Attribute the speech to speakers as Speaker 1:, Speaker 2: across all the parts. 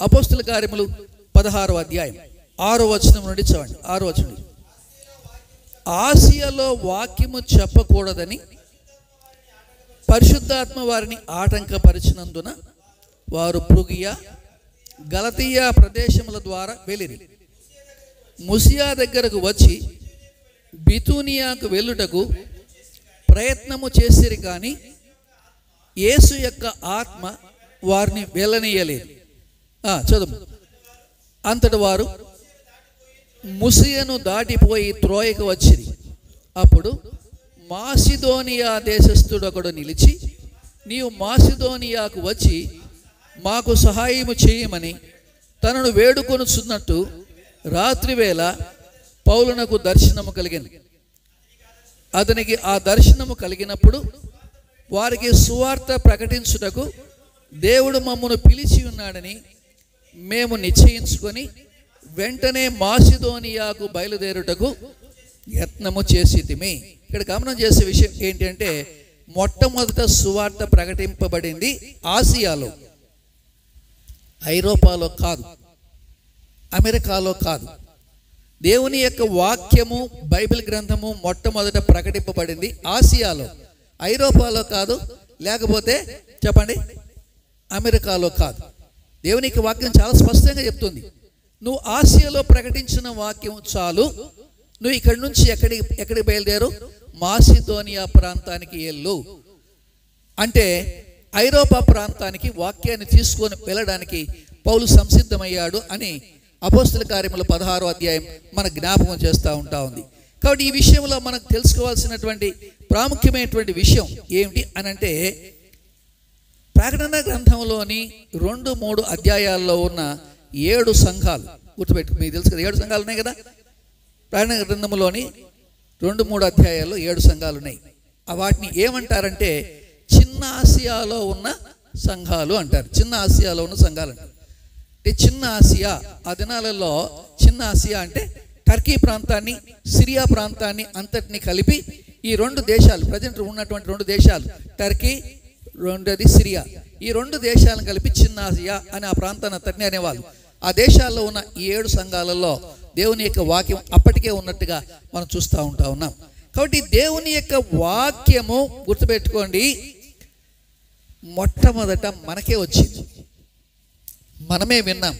Speaker 1: అపోస్తుల కార్యములు పదహారో అధ్యాయం. ఆరో వచనం నుండి చదవండి. ఆరో వచనం ఆసియాలో వాక్యము చెప్పకూడదని పరిశుద్ధాత్మ వారిని ఆటంకపరిచినందున వారు పృగియా గలతీయా ప్రదేశముల ద్వారా వెళ్ళిరి. ముసియా దగ్గరకు వచ్చి బితూనియాకు వెళ్ళుటకు ప్రయత్నము చేసిరి కానీ యేసు యొక్క ఆత్మ వారిని వెళ్ళనీయలేదు. చదువు. అంతటి వారు ముసియను దాటిపోయి త్రోయకు వచ్చిరి. అప్పుడు మాసిదోనియా దేశస్థుడొకడు నిలిచి నీవు మాసిదోనియాకు వచ్చి మాకు సహాయము చేయమని తనను వేడుకొనుచున్నట్టు రాత్రివేళ పౌలునకు దర్శనము కలిగింది అతనికి ఆ దర్శనము కలిగినప్పుడు వారికి సువార్త ప్రకటించుటకు దేవుడు మమ్మను పిలిచి ఉన్నాడని మేము నిశ్చయించుకొని వెంటనే మాసిదోనియాకు బయలుదేరుటకు యత్నము చేసితిమి. ఇక్కడ గమనం చేసే విషయం ఏంటంటే మొట్టమొదట సువార్త ప్రకటింపబడింది ఆసియాలో. ఐరోపాలో కాదు. అమెరికాలో కాదు. దేవుని యొక్క వాక్యము బైబిల్ గ్రంథము మొట్టమొదట ప్రకటింపబడింది ఆసియాలో. ఐరోపాలో కాదు లేకపోతే చెప్పండి అమెరికాలో కాదు. దేవుని యొక్క వాక్యం చాలా స్పష్టంగా చెప్తుంది. నువ్వు ఆసియాలో ప్రకటించిన వాక్యం చాలు. నువ్వు ఇక్కడి నుంచి ఎక్కడి ఎక్కడికి బయలుదేరు? మాసిదోనియా ప్రాంతానికి వెళ్ళు. అంటే ఐరోపా ప్రాంతానికి వాక్యాన్ని తీసుకొని వెళ్ళడానికి పౌలు సంసిద్ధమయ్యాడు అని అపోస్తుల కార్యముల పదహారో అధ్యాయం మన జ్ఞాపకం చేస్తూ ఉంటా ఉంది. కాబట్టి ఈ విషయంలో మనకు తెలుసుకోవాల్సినటువంటి ప్రాముఖ్యమైనటువంటి విషయం ఏమిటి అని అంటే ప్రకటన గ్రంథంలోని రెండు మూడు అధ్యాయాల్లో ఉన్న ఏడు సంఘాలు గుర్తుపెట్టు మీకు తెలుసు కదా ఏడు సంఘాలు ఉన్నాయి కదా? ప్రకటన గ్రంథంలోని రెండు మూడు అధ్యాయాల్లో ఏడు సంఘాలు ఉన్నాయి. వాటిని ఏమంటారంటే చిన్న ఆసియాలో ఉన్న సంఘాలు అంటారు. చిన్న ఆసియాలో ఉన్న సంఘాలు అంటారు. అంటే చిన్న ఆసియా ఆ దినాలలో చిన్న ఆసియా అంటే టర్కీ ప్రాంతాన్ని సిరియా ప్రాంతాన్ని అంతటిని కలిపి ఈ రెండు దేశాలు ప్రజెంట్ ఉన్నటువంటి రెండు దేశాలు టర్కీ రెండోది సిరియా. ఈ రెండు దేశాలను కలిపి చిన్న ఆసియా అని ఆ ప్రాంతాన్ని అతన్ని అనేవాళ్ళు. ఆ దేశాల్లో ఉన్న ఈ ఏడు సంఘాలలో దేవుని యొక్క వాక్యం అప్పటికే ఉన్నట్టుగా మనం చూస్తూ ఉంటా ఉన్నాం. కాబట్టి దేవుని యొక్క వాక్యము గుర్తుపెట్టుకోండి. మొట్టమొదట మనకే వచ్చింది. మనమే విన్నాం.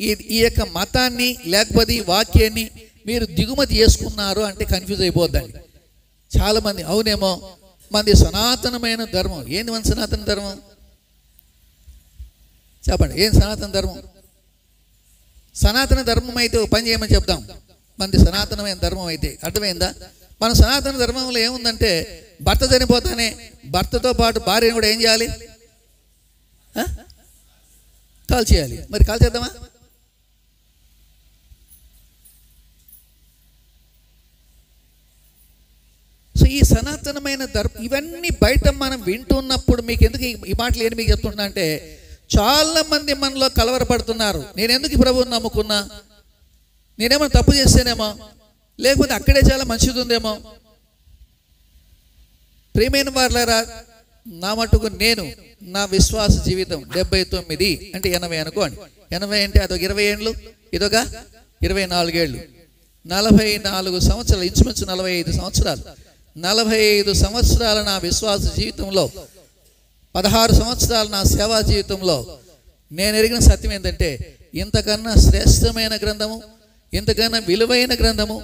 Speaker 1: ఈ ఈ యొక్క మతాన్ని లేకపోతే ఈ వాక్యాన్ని మీరు దిగుమతి చేసుకున్నారు అంటే కన్ఫ్యూజ్ అయిపోద్దండి. చాలామంది అవునేమో మంది సనాతనమైన ధర్మం. ఏంది మన సనాతన ధర్మం? చెప్పండి ఏం సనాతన ధర్మం? సనాతన ధర్మం అయితే ఒక పని చేయమని చెప్తాం మనది సనాతనమైన ధర్మం అయితే. అర్థమైందా? మన సనాతన ధర్మంలో ఏముందంటే భర్త చనిపోతానే భర్తతో పాటు భార్యను కూడా ఏం చేయాలి? కాల్ చేయాలి మరి కాల్ చేద్దామా సో ఈ సనాతనమైన ధర్మం ఇవన్నీ బయట మనం వింటున్నప్పుడు మీకు ఎందుకు ఈ- మాటలు ఏంటి మీకు చెప్తున్నా అంటే చాలా మంది మనలో కలవరపడుతున్నారు. నేను ఎందుకు ప్రభువుని నమ్ముకున్నా? నేనేమైనా తప్పు చేస్తేనేమో? లేకపోతే అక్కడే చాలా మంచిది ఉందేమో? ప్రేమైన వారులరా నా మటుకు నేను నా విశ్వాస జీవితం డెబ్బై తొమ్మిది అంటే ఎనభై అనుకోండి. ఎనభై అంటే అదొక ఇరవై ఏళ్ళు ఇదొక ఇరవై నాలుగేళ్ళు. నలభై నాలుగు సంవత్సరాలు ఇంచుమించు నలభై ఐదు సంవత్సరాలు. నలభై ఐదు సంవత్సరాల నా విశ్వాస జీవితంలో పదహారు సంవత్సరాల నా సేవా జీవితంలో నేను ఎరిగిన సత్యం ఏంటంటే ఇంతకన్నా శ్రేష్టమైన గ్రంథము ఇంతకన్నా విలువైన గ్రంథము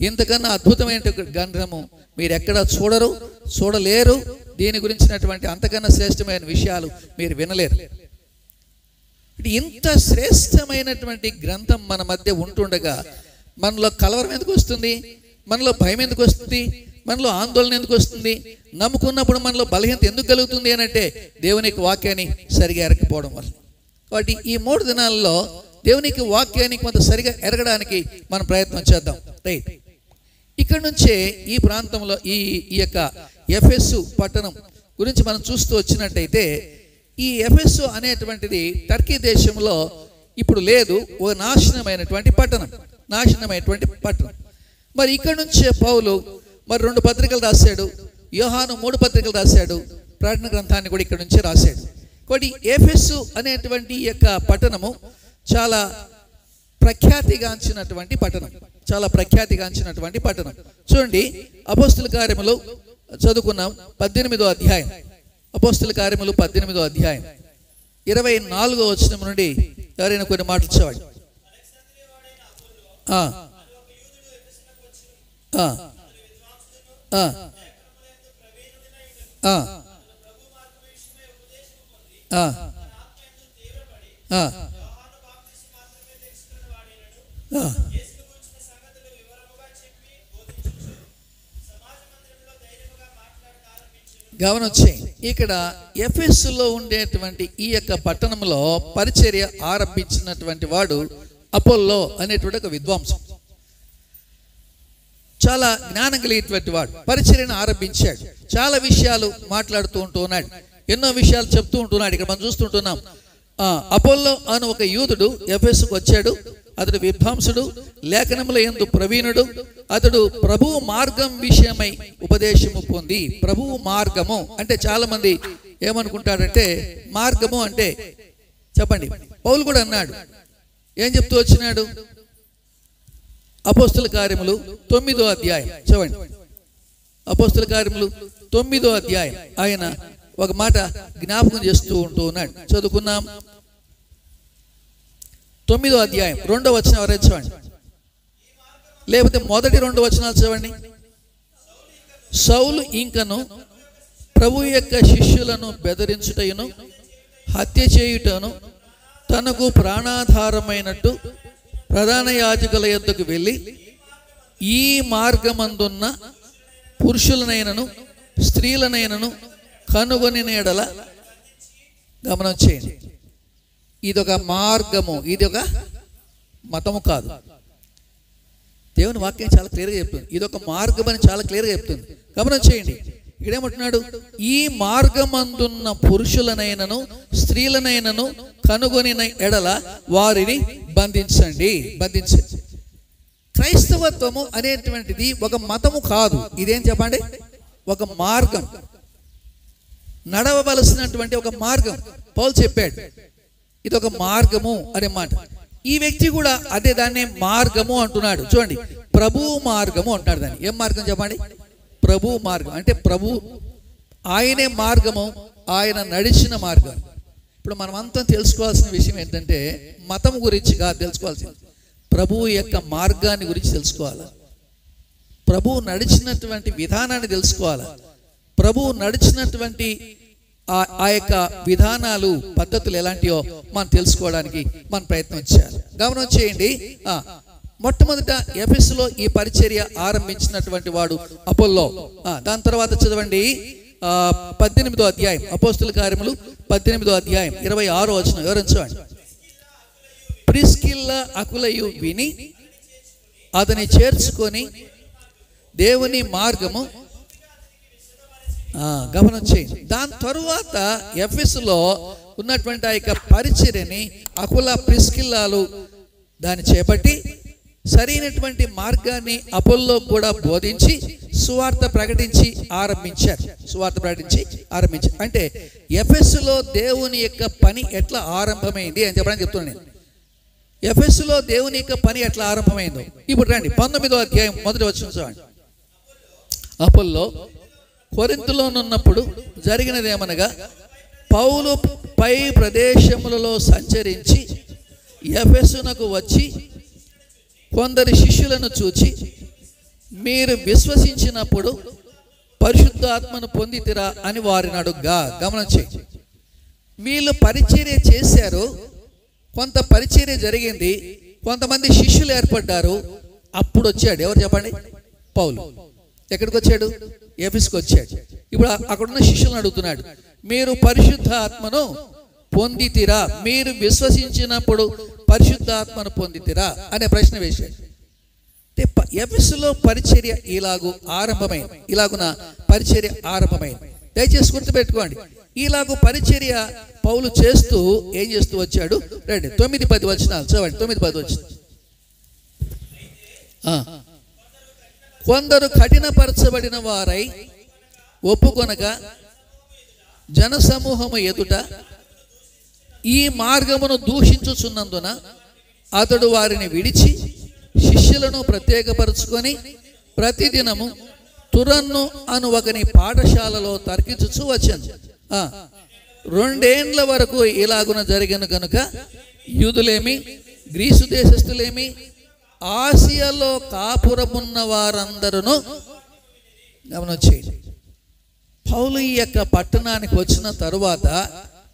Speaker 1: ఇంతకన్నా అద్భుతమైన గ్రంథము మీరు ఎక్కడ చూడరు చూడలేరు. దీని గురించినటువంటి అంతకన్నా శ్రేష్టమైన విషయాలు మీరు వినలేరు. ఇంత శ్రేష్టమైనటువంటి గ్రంథం మన మధ్య ఉంటుండగా మనలో కలవరం ఎందుకు వస్తుంది? మనలో భయం ఎందుకు వస్తుంది? మనలో ఆందోళన ఎందుకు వస్తుంది? నమ్ముకున్నప్పుడు మనలో బలహీనత ఎందుకు కలుగుతుంది అని అంటే దేవునికి వాక్యాన్ని సరిగా ఎరకపోవడం వల్ల. కాబట్టి ఈ మూడు దినాల్లో దేవునికి వాక్యాన్ని కొంత సరిగా ఎరగడానికి మనం ప్రయత్నం చేద్దాం. రైట్. ఇక్కడ నుంచే ఈ ప్రాంతంలో ఈ ఈ యొక్క ఎఫ్ఎస్ పట్టణం గురించి మనం చూస్తూ వచ్చినట్టయితే ఈ ఎఫ్ఎస్ అనేటువంటిది టర్కీ దేశంలో ఇప్పుడు లేదు ఓ నాశనమైనటువంటి పట్టణం. నాశనమైనటువంటి పట్టణం. మరి ఇక్కడ నుంచే పౌలు మరి రెండు పత్రికలు రాశాడు. యోహాను మూడు పత్రికలు రాశాడు. ప్రకటన గ్రంథాన్ని కూడా ఇక్కడ నుంచే రాశాడు. కొన్ని ఏఫెస్సు అనేటువంటి యొక్క పట్టణము చాలా ప్రఖ్యాతిగాంచినటువంటి పట్టణం. చాలా ప్రఖ్యాతిగాంచినటువంటి పట్టణం. చూడండి అపోస్తుల కార్యములు చదువుకున్నాం పద్దెనిమిదో అధ్యాయం. అపోస్తుల కార్యములు పద్దెనిమిదో అధ్యాయం. ఇరవై నాలుగో వచనం నుండి ఎవరైనా కొన్ని మాటలు చదవండి గమనించి ఇక్కడ ఎఫ్ఎస్లో ఉండేటువంటి ఈ యొక్క పట్టణంలో పరిచర్య ఆరంభించినటువంటి వాడు అపోల్లో అనేటువంటి ఒక విద్వాంసం చాలా జ్ఞానం కలిగేటువంటి వాడు. పరిచర్యను ఆరంభించాడు. చాలా విషయాలు మాట్లాడుతూ ఉంటూ ఉన్నాడు. ఎన్నో విషయాలు చెప్తూ ఉంటున్నాడు ఇక్కడ మనం చూస్తుంటున్నాం. ఆ, అపోల్లో అని ఒక యూదుడు ఎఫెస్కు వచ్చాడు. అతడు విద్వాంసుడు లేఖనముల ఎందు ప్రవీణుడు. అతడు ప్రభువు మార్గం విషయమై ఉపదేశము పొంది ప్రభువు మార్గము అంటే చాలామంది ఏమనుకుంటాడంటే మార్గము అంటే చెప్పండి. పౌలు కూడా అన్నాడు. ఏం చెప్తూ వచ్చినాడు? అపోస్తుల కార్యములు తొమ్మిదో అధ్యాయం. చూడండి. అపోస్తుల కార్యములు తొమ్మిదో అధ్యాయం. ఆయన ఒక మాట జ్ఞాపకం చేస్తూ ఉంటూ ఉన్నాడు. చదువుకున్నాం తొమ్మిదో అధ్యాయం రెండో వచనం ఎవరైనా చూడండి. లేకపోతే మొదటి రెండు వచనాలు చూడండి. సౌలు ఇంకను ప్రభు యొక్క శిష్యులను బెదిరించుటయును హత్య చేయుటను తనకు ప్రాణాధారమైనట్టు ప్రధాన యాజకుల యొద్దకు వెళ్ళి ఈ మార్గమందున్న పురుషులనైనను స్త్రీలనైనను కనుగొని నేడల గమనం చేయండి. ఇదొక మార్గము ఇది ఒక మతము కాదు. దేవుని వాక్యం చాలా క్లియర్గా చెప్తుంది. ఇది ఒక మార్గం అని చాలా క్లియర్గా చెప్తుంది. గమనం చేయండి. ఇక్కడేమంటున్నాడు? ఈ మార్గమందున్న పురుషులనైనను స్త్రీలనైనను కనుగొనిన ఎడల వారిని బంధించండి. బంధించండి. క్రైస్తవత్వము అనేటువంటిది ఒక మతము కాదు. ఇదేం చెప్పండి? ఒక మార్గం. నడవవలసినటువంటి ఒక మార్గం. పౌలు చెప్పాడు ఇది ఒక మార్గము అనే మాట. ఈ వ్యక్తి కూడా అదే దాన్నే మార్గము అంటున్నాడు. చూడండి ప్రభు మార్గము అంటున్నాడు దాన్ని. ఏం మార్గం చెప్పండి? ప్రభు మార్గం. అంటే ప్రభు ఆయనే మార్గము ఆయన నడిచిన మార్గం. ఇప్పుడు మనం అంతా తెలుసుకోవాల్సిన విషయం ఏంటంటే మతం గురించి కాదు తెలుసుకోవాల్సింది. ప్రభువు యొక్క మార్గాన్ని గురించి తెలుసుకోవాలి. ప్రభువు నడిచినటువంటి విధానాన్ని తెలుసుకోవాలి. ప్రభువు నడిచినటువంటి ఆ ఆ యొక్క విధానాలు పద్ధతులు ఎలాంటివో మనం తెలుసుకోవడానికి మనం ప్రయత్నం చేయాలి. గమనం చేయండి. మొట్టమొదట ఎఫెస్లో ఈ పరిచర్య ఆరంభించినటువంటి వాడు అపోల్లో. దాని తర్వాత చదవండి. పద్దెనిమిదో అధ్యాయం అపోస్తుల కార్యములు పద్దెనిమిదో అధ్యాయం ఇరవై ఆరో వచ్చిన వివరించండి ప్రిస్కిల్ల అకులయు విని అతని చేర్చుకొని దేవుని మార్గము గమనం చేయండి. దాని తరువాత ఎఫ్ఎస్లో ఉన్నటువంటి ఆ యొక్క పరిచర్యని అకుల ప్రిస్కిల్లాలు దాన్ని చేపట్టి సరైనటువంటి మార్గాన్ని అపోల్లో కూడా బోధించి సువార్త ప్రకటించి ఆరంభించారు. సువార్త ప్రకటించి ఆరంభించారు. అంటే ఎఫ్ఎస్లో దేవుని యొక్క పని ఎట్లా ఆరంభమైంది అని చెప్పడానికి చెప్తున్నాను నేను. ఎఫ్ఎస్లో దేవుని యొక్క పని ఎట్లా ఆరంభమైందో. ఇప్పుడు రండి పంతొమ్మిదో అధ్యాయం మొదటి వచ్చిన చూడండి. అపోల్లో కొరింతలోనున్నప్పుడు జరిగినదేమనగా పౌలు పై ప్రదేశములలో సంచరించి ఎఫెస్సునకు వచ్చి కొందరి శిష్యులను చూచి మీరు విశ్వసించినప్పుడు పరిశుద్ధాత్మను పొందితిరా అని వారిని అడుగ్గా గమనించి వీళ్ళు పరిచర్య చేశారు కొంత పరిచర్య జరిగింది కొంతమంది శిష్యులు ఏర్పడ్డారు అప్పుడు వచ్చాడు ఎవరు చెప్పండి? పౌలు. ఎక్కడికి వచ్చాడు ఎఫీస్కి వచ్చాడు ఇప్పుడు అక్కడున్న శిష్యులను అడుగుతున్నాడు మీరు పరిశుద్ధ ఆత్మను పొందితిరా మీరు విశ్వసించినప్పుడు పరిశుద్ధాత్మను పొందితిరా అనే ప్రశ్న వేశాడు. అంటే ప- పరిచర్య ఇలాగు ఆరంభమైంది ఇలాగున పరిచర్య ఆరంభమైంది దయచేసి గుర్తుపెట్టుకోండి. ఇలాగు పరిచర్య పౌలు చేస్తూ ఏం చేస్తూ వచ్చాడు? రండి తొమ్మిది పది వచనాలు చూడండి తొమ్మిది పది వచ్చిన కొందరు కఠినపరచబడిన వారై ఒప్పుకొనక జనసమూహము ఎదుట ఈ మార్గమును దూషించుచున్నందున అతడు వారిని విడిచి శిష్యులను ప్రత్యేకపరుచుకొని ప్రతిదినము తురన్ను అను ఒకని పాఠశాలలో తర్కించుచు వచ్చాను. రెండేండ్ల వరకు ఇలాగున జరిగిన కనుక యూదులేమి గ్రీసు దేశస్థులేమి ఆసియాలో కాపురమున్న వారందరూ గమనొచ్చేయండి. పౌలు ఈ యొక్క పట్టణానికి వచ్చిన తరువాత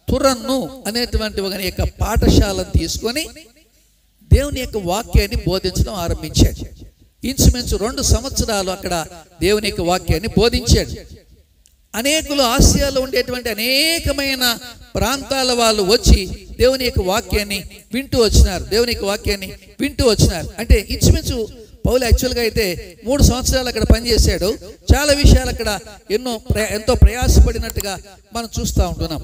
Speaker 1: తురన్ను అనేటువంటి ఒక యొక్క పాఠశాలను తీసుకొని దేవుని యొక్క వాక్యాన్ని బోధించడం ఆరంభించాడు. ఇంచుమించు రెండు సంవత్సరాలు అక్కడ దేవుని యొక్క వాక్యాన్ని బోధించాడు. అనేకులు ఆసియాలో ఉండేటువంటి అనేకమైన ప్రాంతాల వాళ్ళు వచ్చి దేవుని యొక్క వాక్యాన్ని వింటూ వచ్చినారు. దేవుని యొక్క వాక్యాన్ని వింటూ వచ్చినారు. అంటే ఇంచుమించు పౌలు యాక్చువల్గా అయితే మూడు సంవత్సరాలు అక్కడ పనిచేశాడు. చాలా విషయాలు అక్కడ ఎన్నో ప్ర- ఎంతో ప్రయాసపడినట్టుగా మనం చూస్తూ ఉంటున్నాం.